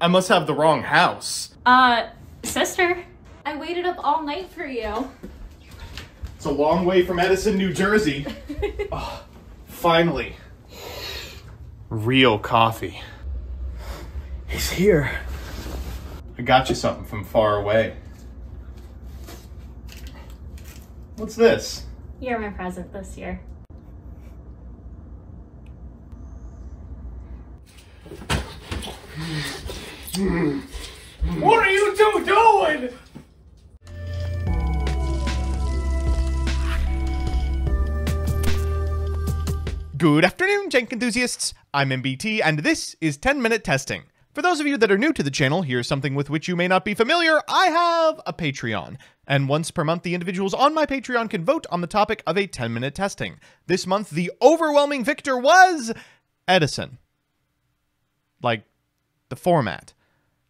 I must have the wrong house. Uh, sister, I waited up all night for you. It's a long way from Edison, New Jersey. oh, finally. Real coffee. He's here. I got you something from far away. What's this? You're my present this year. What are you two doing? Good afternoon, Jank enthusiasts. I'm MBT, and this is 10 Minute Testing. For those of you that are new to the channel, here's something with which you may not be familiar. I have a Patreon. And once per month, the individuals on my Patreon can vote on the topic of a 10 minute testing. This month, the overwhelming victor was Edison. Like, the format.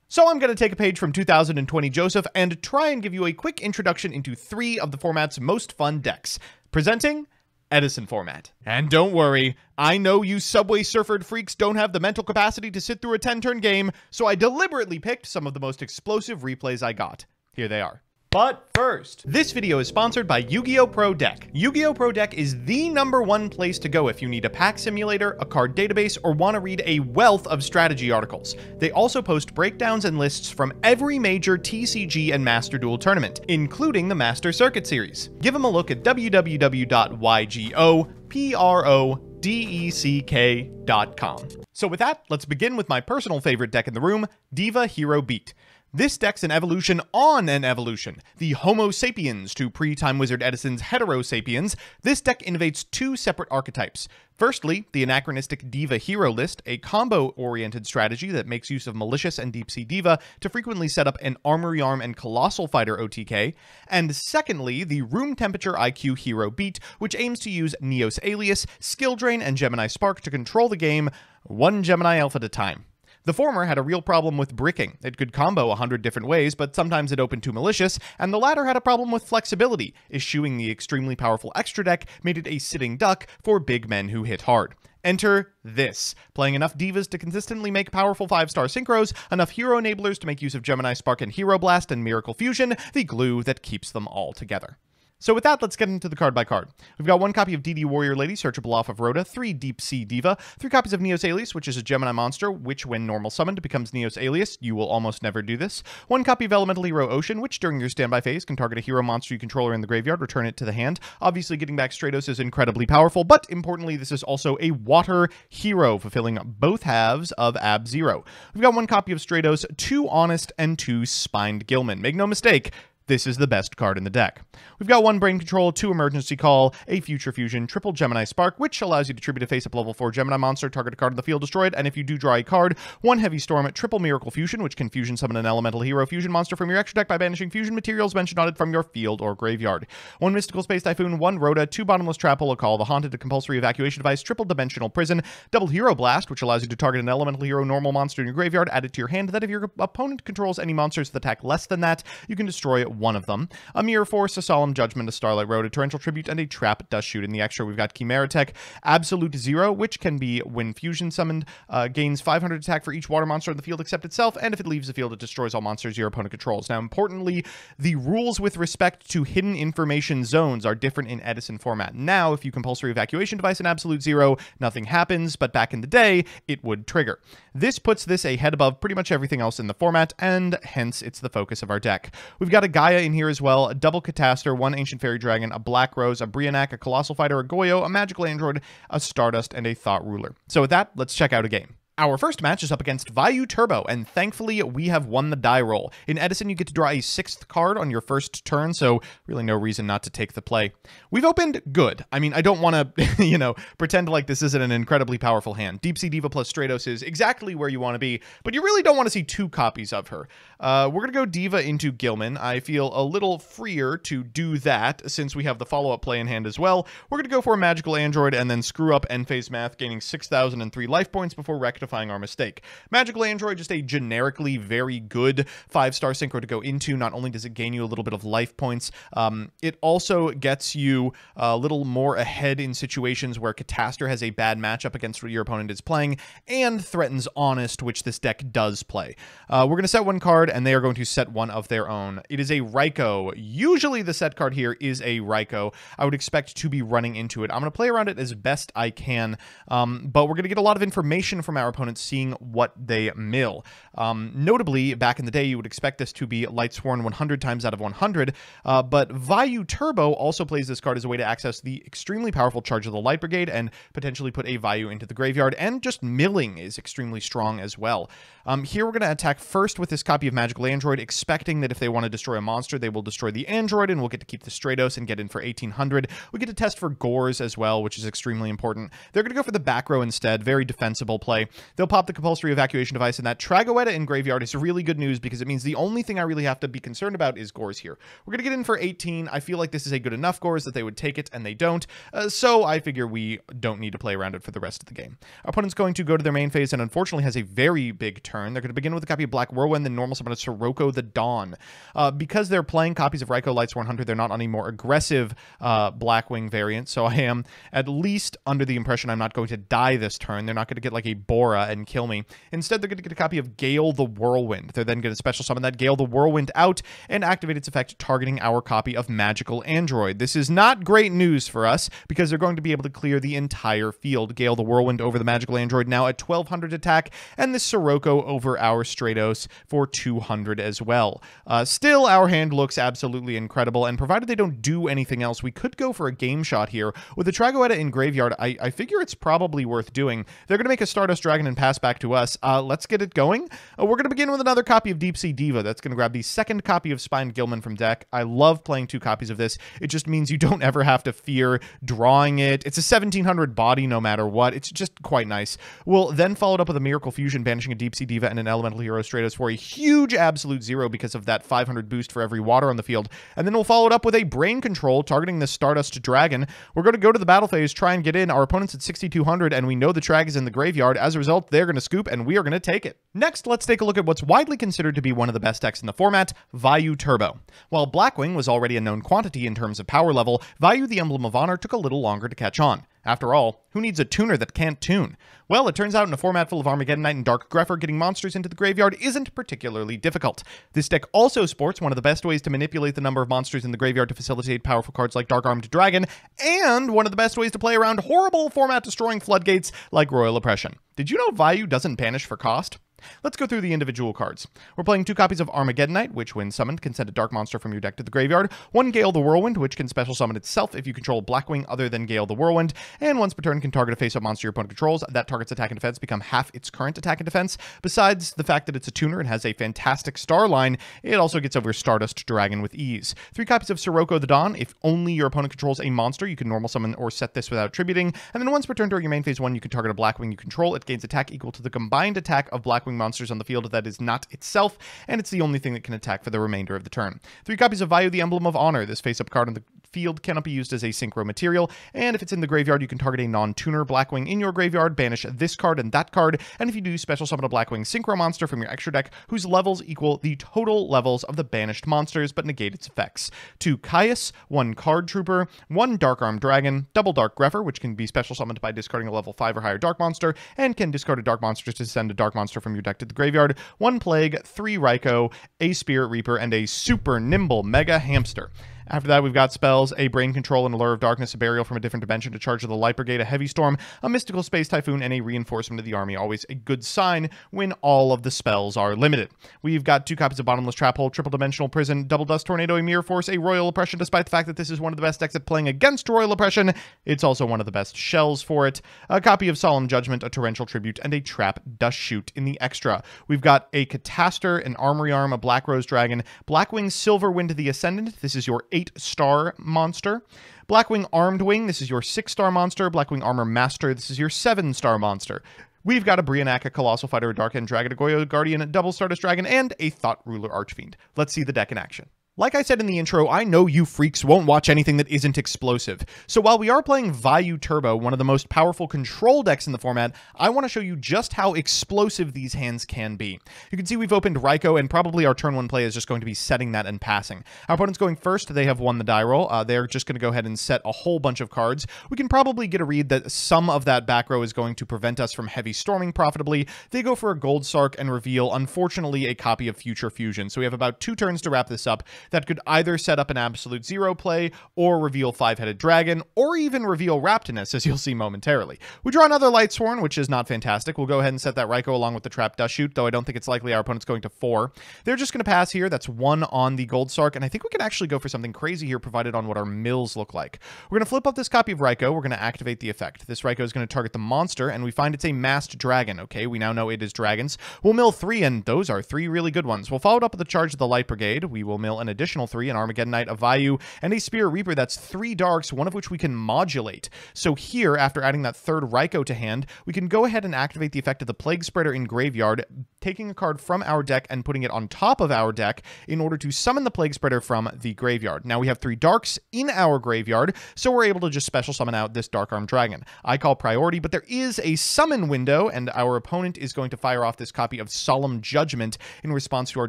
So I'm going to take a page from 2020 Joseph and try and give you a quick introduction into three of the format's most fun decks. Presenting Edison format. And don't worry, I know you Subway Surfer freaks don't have the mental capacity to sit through a 10 turn game, so I deliberately picked some of the most explosive replays I got. Here they are. But first, this video is sponsored by Yu-Gi-Oh! Pro Deck. Yu-Gi-Oh! Pro Deck is the number one place to go if you need a pack simulator, a card database, or want to read a wealth of strategy articles. They also post breakdowns and lists from every major TCG and Master Duel tournament, including the Master Circuit series. Give them a look at www.ygoprodeck.com. So with that, let's begin with my personal favorite deck in the room, Diva Hero Beat. This deck's an evolution on an evolution. The Homo sapiens to pre-Time Wizard Edison's Hetero sapiens, this deck innovates two separate archetypes. Firstly, the anachronistic Diva Hero list, a combo-oriented strategy that makes use of Malicious and Deep Sea Diva to frequently set up an Armory Arm and Colossal Fighter OTK. And secondly, the Room Temperature IQ Hero Beat, which aims to use Neos Alias, Skill Drain, and Gemini Spark to control the game, one Gemini Elf at a time. The former had a real problem with bricking. It could combo a hundred different ways, but sometimes it opened too malicious, and the latter had a problem with flexibility. Eschewing the extremely powerful extra deck made it a sitting duck for big men who hit hard. Enter this. Playing enough divas to consistently make powerful 5-star synchros, enough hero enablers to make use of Gemini Spark and Hero Blast and Miracle Fusion, the glue that keeps them all together. So with that, let's get into the card by card. We've got one copy of DD Warrior Lady, searchable off of ROTA, three Deep Sea Diva, three copies of Neos Alias, which is a Gemini monster, which when normal summoned becomes Neos Alias. You will almost never do this. One copy of Elemental Hero Ocean, which during your standby phase can target a hero monster you control or in the graveyard, return it to the hand. Obviously, getting back Stratos is incredibly powerful, but importantly, this is also a water hero, fulfilling both halves of Ab Zero. We've got one copy of Stratos, two Honest, and two Spined Gillman. Make no mistake, this is the best card in the deck. We've got one Brain Control, two Emergency Call, a Future Fusion, triple Gemini Spark, which allows you to tribute a face-up level 4 Gemini monster, target a card on the field destroyed, and if you do draw a card, one Heavy Storm, triple Miracle Fusion, which can fusion summon an Elemental Hero Fusion monster from your extra deck by banishing fusion materials mentioned on it from your field or graveyard. One Mystical Space Typhoon, one ROTA, two Bottomless Trap Hole, a Call, the Haunted, a Compulsory Evacuation Device, triple Dimensional Prison, double Hero Blast, which allows you to target an Elemental Hero normal monster in your graveyard, add it to your hand, that if your opponent controls any monsters with attack less than that, you can destroy one of them a Mirror Force, a Solemn Judgment, a Starlight Road, a Torrential Tribute, and a Trap Dust Shoot. In the extra, we've got Chimera Tech, Absolute Zero, which can be when fusion summoned, uh, gains 500 attack for each water monster in the field except itself, and if it leaves the field, it destroys all monsters your opponent controls. Now, importantly, the rules with respect to hidden information zones are different in Edison format. Now, if you compulsory evacuation device in Absolute Zero, nothing happens, but back in the day, it would trigger. This puts this a head above pretty much everything else in the format, and hence it's the focus of our deck. We've got a Gaia in here as well, a double Catastor, one Ancient Fairy Dragon, a Black Rose, a Brionac, a Colossal Fighter, a Goyo, a Magical Android, a Stardust, and a Thought Ruler. So with that, let's check out a game. Our first match is up against Vayu Turbo, and thankfully we have won the die roll. In Edison, you get to draw a sixth card on your first turn, so really no reason not to take the play. We've opened good. I mean, I don't want to, you know, pretend like this isn't an incredibly powerful hand. Deep Sea Diva plus Stratos is exactly where you want to be, but you really don't want to see two copies of her. Uh, we're going to go Diva into Gillman. I feel a little freer to do that since we have the follow-up play in hand as well. We're going to go for a Magical Android and then screw up End Phase Math, gaining 6,003 life points before Rector defying our mistake. Magical Android, just a generically very good five star synchro to go into. Not only does it gain you a little bit of life points, um, it also gets you a little more ahead in situations where Catastor has a bad matchup against what your opponent is playing and threatens Honest, which this deck does play. Uh, we're going to set one card, and they are going to set one of their own. It is a Ryko. Usually, the set card here is a Ryko. I would expect to be running into it. I'm going to play around it as best I can, um, but we're going to get a lot of information from our opponents seeing what they mill. Um, notably, back in the day, you would expect this to be Lightsworn 100 times out of 100, uh, but Vayu Turbo also plays this card as a way to access the extremely powerful charge of the Light Brigade and potentially put a Vayu into the graveyard, and just milling is extremely strong as well. Um, here we're going to attack first with this copy of Magical Android, expecting that if they want to destroy a monster, they will destroy the Android, and we'll get to keep the Stratos and get in for 1800. We get to test for Gorz as well, which is extremely important. They're going to go for the back row instead. Very defensible play. They'll pop the compulsory evacuation device, and that Tragoedia in graveyard is really good news because it means the only thing I really have to be concerned about is Gorz here. We're going to get in for 18. I feel like this is a good enough Gorz that they would take it, and they don't. Uh, so I figure we don't need to play around it for the rest of the game. Our opponent's going to go to their main phase and unfortunately has a very big turn. They're going to begin with a copy of Black Whirlwind, then normal summon a Sirocco the Dawn. Uh, because they're playing copies of Ryko Lights 100, they're not on a more aggressive uh, Blackwing variant, so I am at least under the impression I'm not going to die this turn. They're not going to get like a And kill me. Instead, they're going to get a copy of Gale the Whirlwind. They're then going to special summon that Gale the Whirlwind out and activate its effect, targeting our copy of Magical Android. This is not great news for us because they're going to be able to clear the entire field. Gale the Whirlwind over the Magical Android now at 1200 attack, and the Sirocco over our Stratos for 200 as well. Uh, still, our hand looks absolutely incredible, and provided they don't do anything else, we could go for a game shot here. With the Tragoedia in graveyard, I, I figure it's probably worth doing. They're going to make a Stardust Dragon and pass back to us. Uh, let's get it going. Uh, we're going to begin with another copy of Deep Sea Diva. That's going to grab the second copy of Spine Gillman from deck. I love playing two copies of this. It just means you don't ever have to fear drawing it. It's a 1700 body no matter what. It's just quite nice. We'll then follow it up with a Miracle Fusion, banishing a Deep Sea Diva and an Elemental Hero Stratos for a huge absolute zero because of that 500 boost for every water on the field. And then we'll follow it up with a Brain Control, targeting the Stardust Dragon. We're going to go to the battle phase, try and get in. Our opponent's at 6200, and we know the Trag is in the graveyard. As a result, they're going to scoop, and we are going to take it. Next, let's take a look at what's widely considered to be one of the best decks in the format, Vayu Turbo. While Blackwing was already a known quantity in terms of power level, Vayu the Emblem of Honor took a little longer to catch on. After all, who needs a tuner that can't tune? Well, it turns out in a format full of Armageddon Knight and Dark Grepher, getting monsters into the graveyard isn't particularly difficult. This deck also sports one of the best ways to manipulate the number of monsters in the graveyard to facilitate powerful cards like Dark Armed Dragon, and one of the best ways to play around horrible format destroying floodgates like Royal Oppression. Did you know Vayu doesn't banish for cost? Let's go through the individual cards. We're playing two copies of Armageddon Knight, which when summoned can send a dark monster from your deck to the graveyard, one Gale the Whirlwind, which can special summon itself if you control Blackwing other than Gale the Whirlwind, and once per turn can target a face-up monster your opponent controls. That target's attack and defense become half its current attack and defense. Besides the fact that it's a tuner and has a fantastic star line, it also gets over Stardust Dragon with ease. Three copies of Sirocco the Dawn. If only your opponent controls a monster, you can normal summon or set this without attributing. And then once per turn during your main phase one, you can target a Blackwing you control. It gains attack equal to the combined attack of Blackwing monsters on the field that is not itself, and it's the only thing that can attack for the remainder of the turn. Three copies of Vayu, the Emblem of Honor. This face-up card on the field cannot be used as a synchro material, and if it's in the graveyard, you can target a non-tuner Blackwing in your graveyard, banish this card and that card, and if you do, special summon a Blackwing synchro monster from your extra deck whose levels equal the total levels of the banished monsters, but negate its effects. Two Caius, one Card Trooper, one Dark Arm Dragon, double Dark Grepher, which can be special summoned by discarding a level 5 or higher Dark Monster, and can discard a Dark Monster to send a Dark Monster from your deck to the graveyard, one Plague, three Ryko, a Spirit Reaper, and a super nimble Mega Hamster. After that, we've got spells, a Brain Control, and a Lure of Darkness, a Burial from a different dimension to charge of the Light Brigade, a Heavy Storm, a Mystical Space Typhoon, and a Reinforcement of the Army. Always a good sign when all of the spells are limited. We've got two copies of Bottomless Trap Hole, Triple Dimensional Prison, Double Dust Tornado, a Mirror Force, a Royal Oppression. Despite the fact that this is one of the best decks at playing against Royal Oppression, it's also one of the best shells for it. A copy of Solemn Judgment, a Torrential Tribute, and a Trap Dust Shoot in the extra. We've got a Catastor, an Armory Arm, a Black Rose Dragon, Blackwing Silver Wind the Ascendant. This is your eight star monster. Blackwing Armed Wing, this is your six star monster. Blackwing Armor Master, this is your seven star monster. We've got a Brionac, a Colossal Fighter, a Dark End Dragon, a Goyo Guardian, a Double Stardust Dragon, and a Thought Ruler Archfiend. Let's see the deck in action. Like I said in the intro, I know you freaks won't watch anything that isn't explosive. So while we are playing Vayu Turbo, one of the most powerful control decks in the format, I want to show you just how explosive these hands can be. You can see we've opened Ryko, and probably our turn one play is just going to be setting that and passing. Our opponent's going first. They have won the die roll. Uh, they're just going to go ahead and set a whole bunch of cards. We can probably get a read that some of that back row is going to prevent us from heavy storming profitably. They go for a Gold Sark and reveal, unfortunately, a copy of Future Fusion. So we have about two turns to wrap this up that could either set up an absolute zero play or reveal Five Headed Dragon or even reveal Raptinus, as you'll see momentarily. We draw another Lightsworn, which is not fantastic. We'll go ahead and set that Ryko along with the Trap Dust Shoot, though I don't think it's likely our opponent's going to four. They're just going to pass here. That's one on the Gold Sark, and I think we can actually go for something crazy here provided on what our mills look like. We're going to flip up this copy of Ryko. We're going to activate the effect. This Ryko is going to target the monster, and we find it's a masked dragon. Okay, we now know it is dragons. We'll mill three, and those are three really good ones. We'll follow it up with the charge of the Light Brigade. We will mill an additional three, an Armageddon Knight, a Vayu, and a Spirit Reaper. That's three darks, one of which we can modulate. So here, after adding that third Ryko to hand, we can go ahead and activate the effect of the Plague Spreader in Graveyard, taking a card from our deck and putting it on top of our deck in order to summon the Plague Spreader from the graveyard. Now we have three darks in our graveyard, so we're able to just special summon out this Dark Arm Dragon. I call priority, but there is a summon window, and our opponent is going to fire off this copy of Solemn Judgment in response to our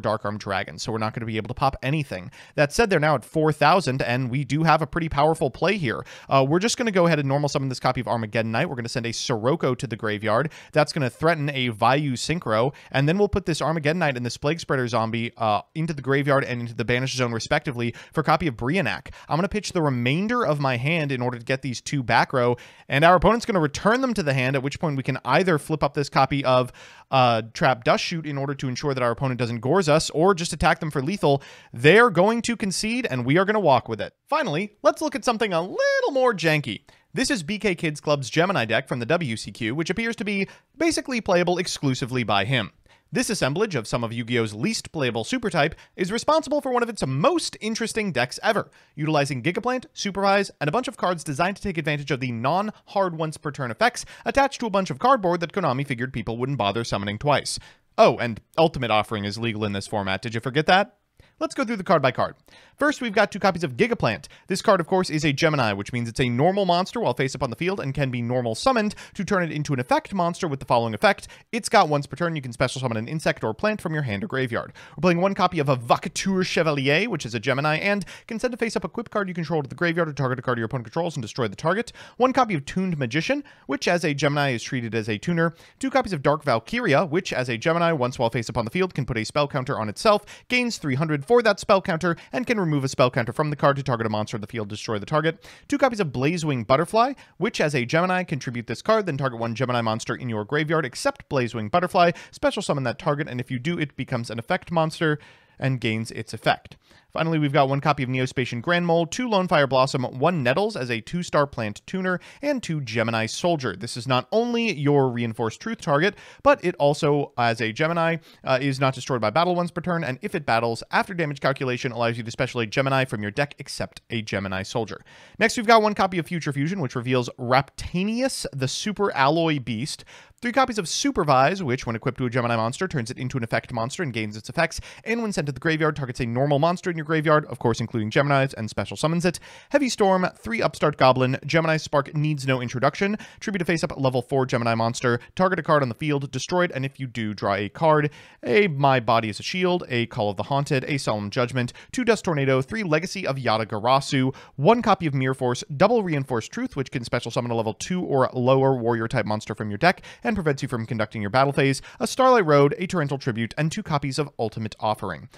Dark Arm Dragon, so we're not going to be able to pop anything. That said, they're now at 4,000, and we do have a pretty powerful play here. Uh, we're just going to go ahead and normal summon this copy of Armageddon Knight. We're going to send a Sirocco to the graveyard. That's going to threaten a Vayu Synchro, and then we'll put this Armageddon Knight and this Plague Spreader zombie uh, into the graveyard and into the Banished Zone, respectively, for copy of Brionac. I'm going to pitch the remainder of my hand in order to get these two back row, and our opponent's going to return them to the hand, at which point we can either flip up this copy of uh, Trap Dust Shoot in order to ensure that our opponent doesn't Gorz us, or just attack them for lethal. They're going to concede, and we are going to walk with it. Finally, let's look at something a little more janky. This is BK Kids Club's Gemini deck from the WCQ, which appears to be basically playable exclusively by him. This assemblage of some of Yu-Gi-Oh's least playable super type is responsible for one of its most interesting decks ever, utilizing Gigaplant, Supervise, and a bunch of cards designed to take advantage of the non-hard once per turn effects attached to a bunch of cardboard that Konami figured people wouldn't bother summoning twice. Oh, and Ultimate Offering is legal in this format, did you forget that? Let's go through the card by card. First, we've got two copies of Gigaplant. This card, of course, is a Gemini, which means it's a normal monster while face up on the field and can be normal summoned to turn it into an effect monster with the following effect. It's got once per turn, you can special summon an insect or plant from your hand or graveyard. We're playing one copy of Evocator Chevalier, which is a Gemini, and can send a face up equip card you control to the graveyard or target a card your opponent controls and destroy the target. One copy of Tuned Magician, which as a Gemini is treated as a tuner. Two copies of Dark Valkyria, which as a Gemini, once while face up on the field, can put a spell counter on itself, gains 300 for that spell counter, and can remove a spell counter from the card to target a monster on the field, destroy the target. Two copies of Blazewing Butterfly, which as a Gemini, contribute this card, then target one Gemini monster in your graveyard except Blazewing Butterfly, special summon that target, and if you do, it becomes an effect monster and gains its effect. Finally, we've got one copy of Neo-Spacian Grand Mole, two Lone Fire Blossom, one Nettles as a two-star plant tuner, and two Gemini Soldier. This is not only your Reinforced Truth target, but it also, as a Gemini, uh, is not destroyed by battle once per turn, and if it battles, after damage calculation, allows you to special a Gemini from your deck except a Gemini Soldier. Next, we've got one copy of Future Fusion, which reveals Raptinus, the Super Alloy Beast, Three copies of Supervise, which, when equipped to a Gemini monster, turns it into an effect monster and gains its effects, and when sent to the graveyard, targets a normal monster in your graveyard, of course, including Geminis, and special summons it. Heavy Storm, three Upstart Goblin, Gemini Spark needs no introduction. Tribute a face up level 4 Gemini monster, target a card on the field, destroy it, and if you do, draw a card. A My Body is a Shield, a Call of the Haunted, a Solemn Judgment, two Dust Tornado, three Legacy of Yata-Garasu, one copy of Mirror Force, double Reinforced Truth, which can special summon a level 2 or lower warrior type monster from your deck, and prevents you from conducting your battle phase, a Starlight Road, a Torrential Tribute, and two copies of Ultimate Offering.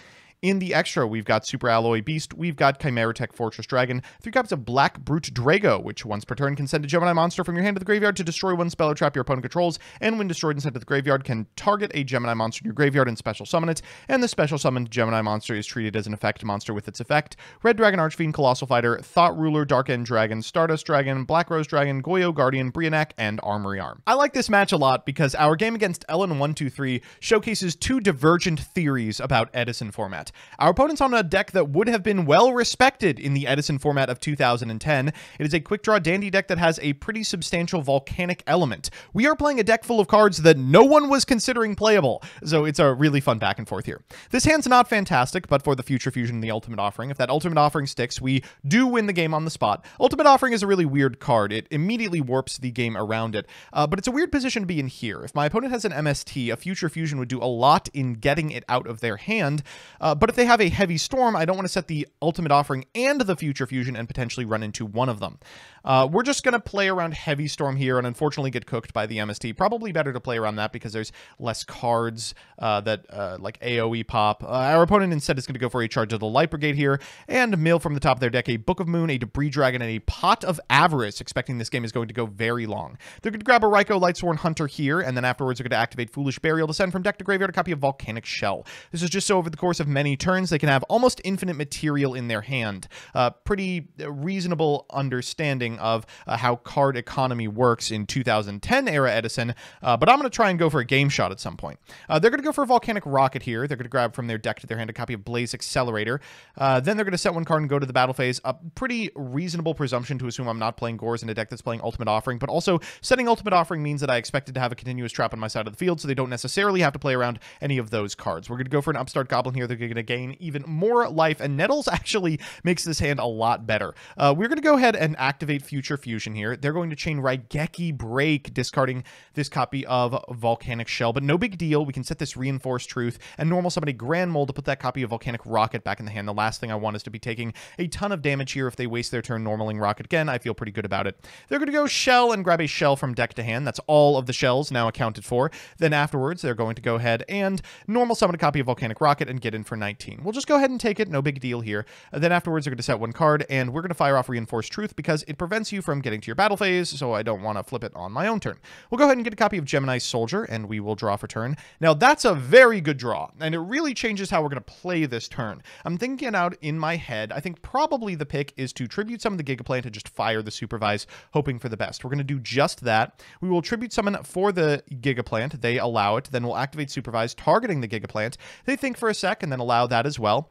In the extra, we've got Super Alloy Beast, we've got Chimera Tech Fortress Dragon, three copies of Black Brutdrago, which once per turn can send a Gemini monster from your hand to the graveyard to destroy one spell or trap your opponent controls, and when destroyed and sent to the graveyard, can target a Gemini monster in your graveyard and special summon it, and the special summoned Gemini monster is treated as an effect monster with its effect. Red Dragon Archfiend, Colossal Fighter, Thought Ruler, Dark End Dragon, Stardust Dragon, Black Rose Dragon, Goyo Guardian, Brionac, and Armory Arm. I like this match a lot because our game against Ellen123 showcases two divergent theories about Edison format. That. Our opponent's on a deck that would have been well respected in the Edison format of 2010. It is a quick draw dandy deck that has a pretty substantial volcanic element. We are playing a deck full of cards that no one was considering playable, so it's a really fun back and forth here. This hand's not fantastic, but for the Future Fusion and the Ultimate Offering, if that Ultimate Offering sticks, we do win the game on the spot. Ultimate Offering is a really weird card. It immediately warps the game around it, uh, but it's a weird position to be in here. If my opponent has an MST, a Future Fusion would do a lot in getting it out of their hand, uh, but if they have a Heavy Storm, I don't want to set the Ultimate Offering and the Future Fusion and potentially run into one of them. Uh, we're just going to play around Heavy Storm here and unfortunately get cooked by the MST. Probably better to play around that because there's less cards uh, that uh, like AoE pop. Uh, our opponent instead is going to go for a charge of the Light Brigade here and mill from the top of their deck a Book of Moon, a Debris Dragon, and a Pot of Avarice, expecting this game is going to go very long. They're going to grab a Ryko Lightsworn Hunter here, and then afterwards they're going to activate Foolish Burial to send from deck to graveyard a copy of Volcanic Shell. This is just so over the course of many turns they can have almost infinite material in their hand. Uh, pretty reasonable understanding of uh, how card economy works in 2010 era Edison, uh, but I'm going to try and go for a game shot at some point. Uh, they're going to go for a Volcanic Rocket here. They're going to grab from their deck to their hand a copy of Blaze Accelerator. Uh, then they're going to set one card and go to the battle phase. A pretty reasonable presumption to assume I'm not playing Gorz in a deck that's playing Ultimate Offering, but also setting Ultimate Offering means that I expected to have a continuous trap on my side of the field, so they don't necessarily have to play around any of those cards. We're going to go for an Upstart Goblin here. They're going to gain even more life, and Nettles actually makes this hand a lot better. Uh, we're going to go ahead and activate Future Fusion here. They're going to chain Raigeki Break, discarding this copy of Volcanic Shell, but no big deal. We can set this Reinforced Truth and normal summon a Grand Mole to put that copy of Volcanic Rocket back in the hand. The last thing I want is to be taking a ton of damage here. If they waste their turn normaling Rocket again, I feel pretty good about it. They're going to go Shell and grab a Shell from deck to hand. That's all of the shells now accounted for. Then afterwards, they're going to go ahead and normal summon a copy of Volcanic Rocket and get in for 19. We'll just go ahead and take it. No big deal here. And then afterwards, they're going to set one card, and we're going to fire off Reinforced Truth because it prevents you from getting to your battle phase, so I don't want to flip it on my own turn. We'll go ahead and get a copy of Gemini Soldier, and we will draw for turn. Now, that's a very good draw, and it really changes how we're going to play this turn. I'm thinking out in my head. I think probably the pick is to tribute summon the Gigaplant and just fire the Supervise, hoping for the best. We're going to do just that. We will tribute summon for the Gigaplant. They allow it. Then we'll activate Supervise, targeting the Gigaplant. They think for a sec and then allow that as well.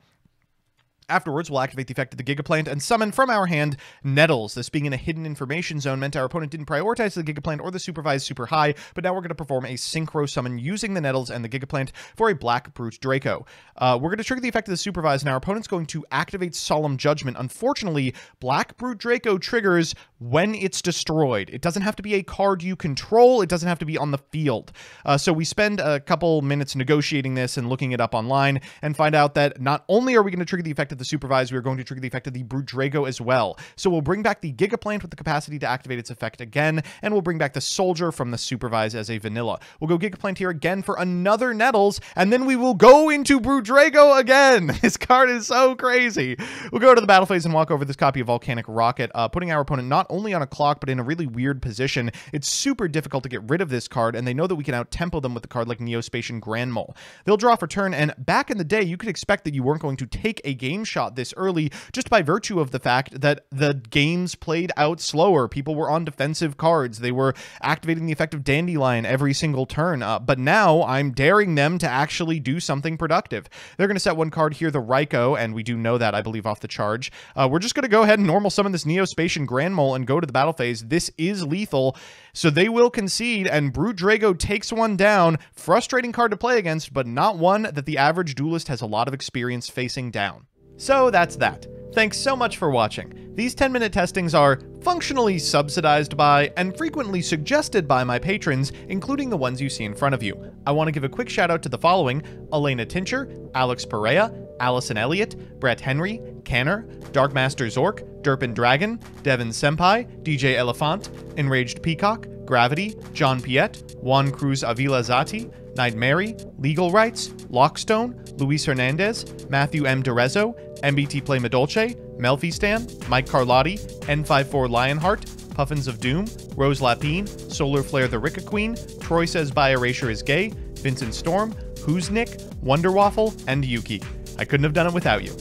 Afterwards, we'll activate the effect of the Gigaplant and summon from our hand Nettles. This being in a hidden information zone meant our opponent didn't prioritize the Gigaplant or the Supervise super high, but now we're going to perform a Synchro summon using the Nettles and the Gigaplant for a Black Brutdrago. Uh, we're going to trigger the effect of the Supervise, and our opponent's going to activate Solemn Judgment. Unfortunately, Black Brutdrago triggers when it's destroyed. It doesn't have to be a card you control, it doesn't have to be on the field. Uh, so we spend a couple minutes negotiating this and looking it up online and find out that not only are we going to trigger the effect of the Supervise, we are going to trigger the effect of the Brutdrago as well. So we'll bring back the Gigaplant with the capacity to activate its effect again, and we'll bring back the Soldier from the Supervise as a vanilla. We'll go Gigaplant here again for another Nettles, and then we will go into Brutdrago again. This card is so crazy. We'll go to the battle phase and walk over this copy of Volcanic Rocket, uh, putting our opponent not only on a clock, but in a really weird position. It's super difficult to get rid of this card, and they know that we can out-tempo them with a card like Neo-Spacian Grand Mole. They'll draw for turn, and back in the day, you could expect that you weren't going to take a game shot this early just by virtue of the fact that the games played out slower. People were on defensive cards. They were activating the effect of Dandelion every single turn. Uh, but now I'm daring them to actually do something productive. They're going to set one card here, the Ryko, and we do know that, I believe, off the charge. Uh, we're just going to go ahead and normal summon this Neo-Spacian Grand Mole and go to the battle phase. This is lethal, so they will concede, and Brutdrago takes one down. Frustrating card to play against, but not one that the average duelist has a lot of experience facing down. So that's that. Thanks so much for watching. These 10 minute testings are functionally subsidized by and frequently suggested by my patrons, including the ones you see in front of you. I want to give a quick shout out to the following Elena Tincher, Alex Perea, Allison Elliott, Brett Henry, Canner, Darkmaster Zork, Derpin Dragon, Devin Senpai, DJ Elephant, Enraged Peacock, Gravity, John Piet, Juan Cruz Avila Zati, Night Mary, Legal Rights, Lockstone, Luis Hernandez, Matthew M. Derezo, MBT Play Medolce, Melfi Stan, Mike Carlotti, N54 Lionheart, Puffins of Doom, Rose Lapine, Solar Flare the Ricka Queen, Troy Says By Erasure is Gay, Vincent Storm, Who's Nick, Wonder Waffle, and Yuki. I couldn't have done it without you.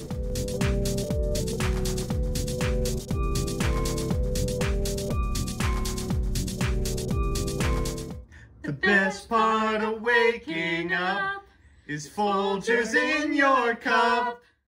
The best part of waking up Is Folgers in your cup?